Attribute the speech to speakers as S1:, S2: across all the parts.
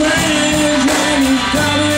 S1: when he's coming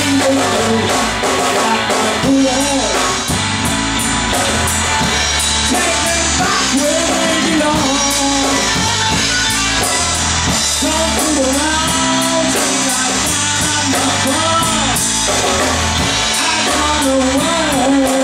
S1: the world